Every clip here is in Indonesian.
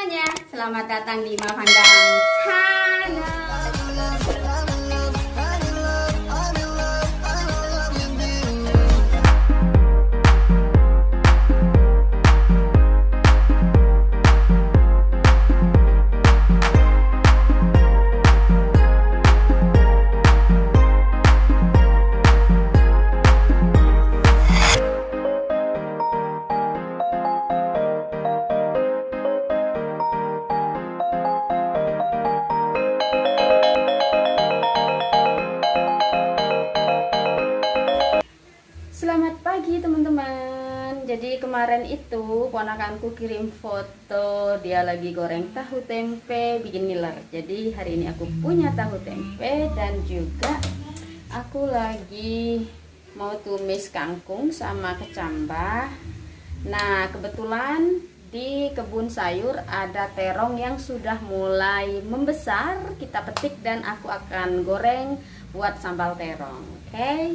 semuanya, selamat datang di Mavandang Channel. Ponakanku kirim foto dia lagi goreng tahu tempe bikin ngiler. Jadi hari ini aku punya tahu tempe dan juga aku lagi mau tumis kangkung sama kecambah. Nah, kebetulan di kebun sayur ada terong yang sudah mulai membesar. Kita petik dan aku akan goreng buat sambal terong. Oke.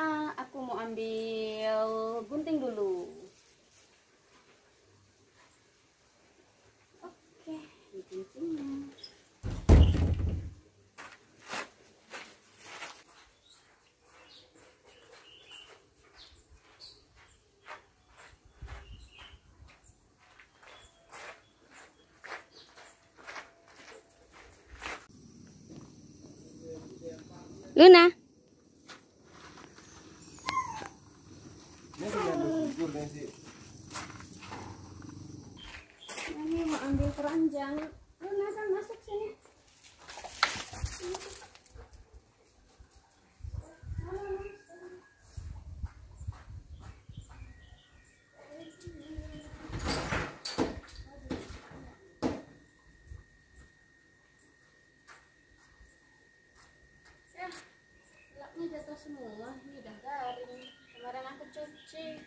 Ah, aku mau ambil gunting dulu. Oke, guntingnya. Luna. Ini mau ambil keranjang. Luna kan masuk sini. Ya, jatuh semua. Ini udah garing. Kemarin aku cuci.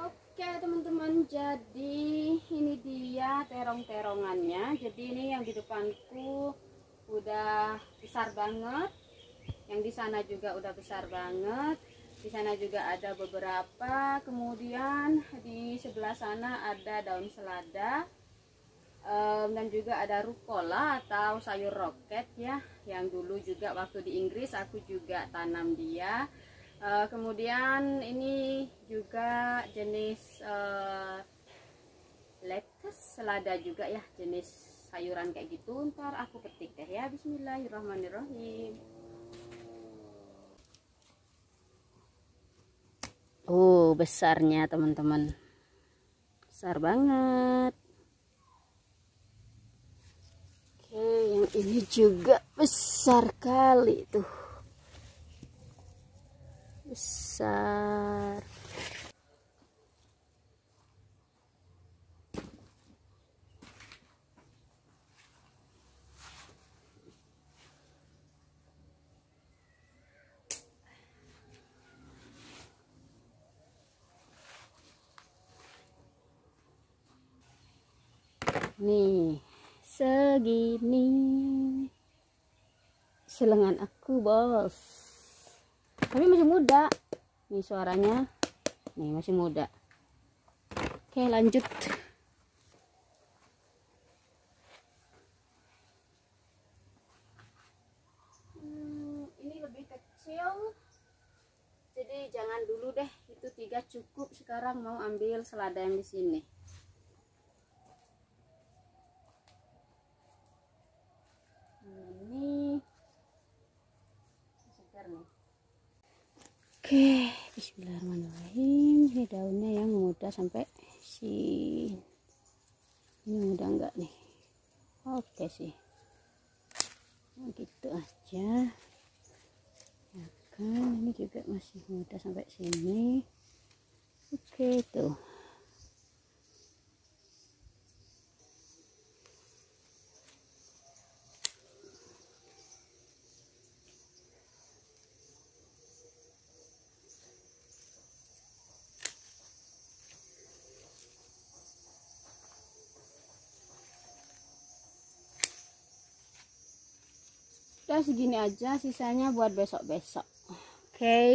Oke teman-teman jadi ini dia terong-terongannya. Jadi ini yang di depanku udah besar banget. Yang di sana juga udah besar banget. Di sana juga ada beberapa. Kemudian di sebelah sana ada daun selada Em, dan juga ada rucola atau sayur roket ya yang dulu juga waktu di Inggris aku juga tanam dia Eh, kemudian ini juga jenis eh, lettuce selada juga ya jenis sayuran kayak gitu. Ntar aku petik deh ya. Bismillahirrahmanirrahim. Oh besarnya teman-teman. Besar banget. Oke yang ini juga besar kali tuh besar. Nih segini. Selengan aku bos tapi masih muda. Nih suaranya. Nih masih muda. Oke lanjut. Hmm, ini lebih kecil. Jadi jangan dulu deh. Itu tiga cukup. Sekarang mau ambil selada yang di sini ini segar nih oke bismillahirrahmanirrahim. Ini daunnya yang mudah sampai sini ini udah enggak nih? Oke sih. Nah, gitu aja. Ya kan ini juga masih mudah sampai sini. Oke tuh segini aja sisanya buat besok-besok. Oke. Okay.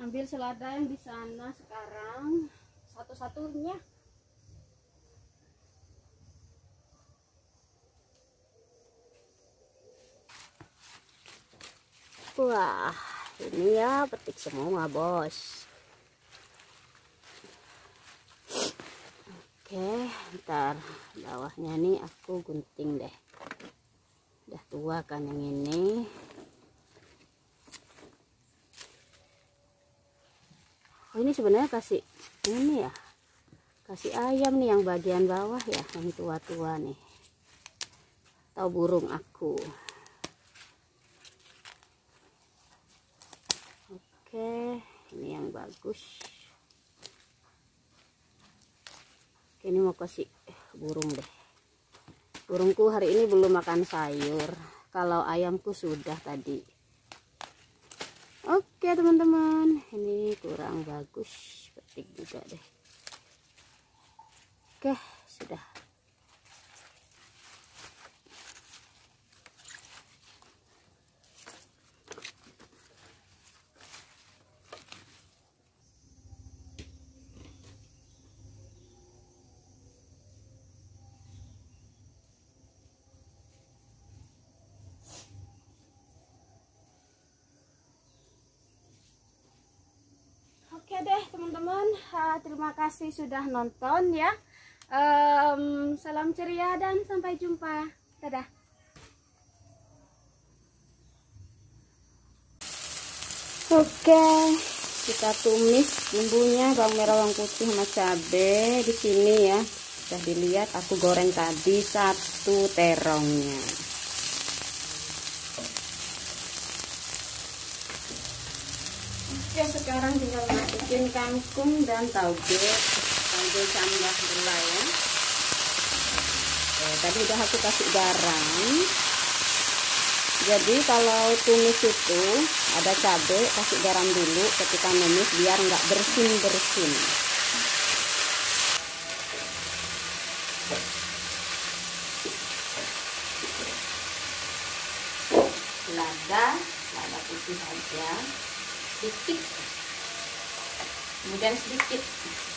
ambil selada yang di sana sekarang. Satu-satunya. Wah ini ya petik semua bos oke ntar bawahnya nih aku gunting deh. Udah tua kan yang ini. Oh ini sebenarnya kasih ini ya. Kasih ayam nih yang bagian bawah ya yang tua-tua nih. Atau burung aku. Oke ini yang bagus ini mau kasih burung deh. Burungku hari ini belum makan sayur. Kalau ayamku sudah tadi. Oke teman-teman. Ini kurang bagus. Petik juga deh. Oke sudah deh teman-teman terima kasih sudah nonton ya. Um, salam ceria dan sampai jumpa. Dadah. Oke kita tumis bumbunya bawang merah bawang putih sama cabai di sini ya. Sudah dilihat aku goreng tadi satu terongnya Oke sekarang tinggal masukin kangkung dan tauge tauge cambah gula ya. Oke, tadi udah aku kasih garam. Jadi kalau tumis itu ada cabai kasih garam dulu ketika numis biar nggak bersin-bersin. Lada lada putih aja. Sedikit kemudian sedikit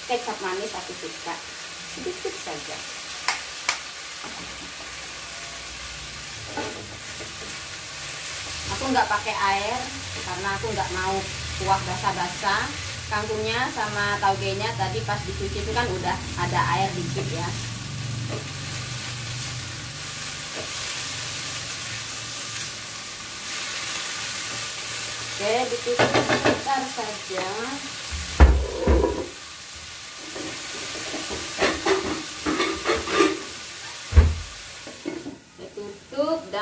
kecap manis aku suka. Sedikit saja. Aku nggak pakai air karena aku nggak mau kuah basah-basah. Kangkungnya sama taugenya tadi pas dicuci itu kan udah ada air dikit ya. Oke ditutup sebentar saja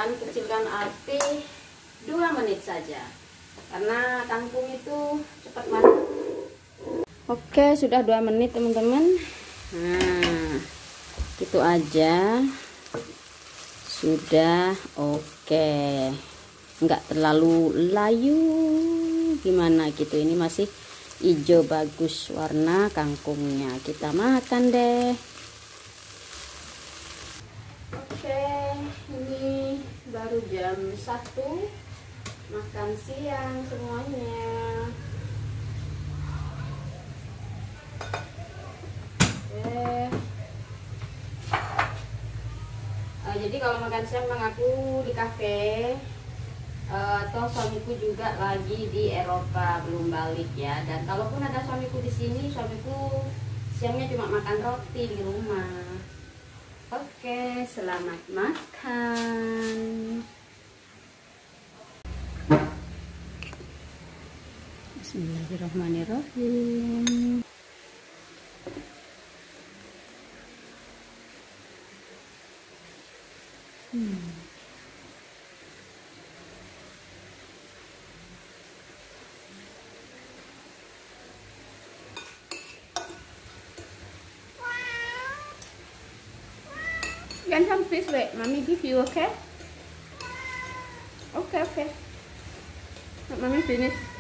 dan kecilkan api 2 menit saja. Karena kangkung itu cepat matang. Oke sudah 2 menit teman-teman. Nah itu aja. Sudah oke. Nggak terlalu layu. Gimana gitu? Ini masih hijau bagus warna kangkungnya. Kita makan deh oke ini baru jam 1 makan siang semuanya. Oke uh, jadi kalau makan siang memang aku di cafe uh, toh suamiku juga lagi di Eropa belum balik ya. Dan kalaupun ada suamiku di sini suamiku siangnya cuma makan roti di rumah oke selamat makan Bismillahirrahmanirrahim. Hmm. Some fish, wait. Mommy give you, okay? Okay, okay. Let mommy finish.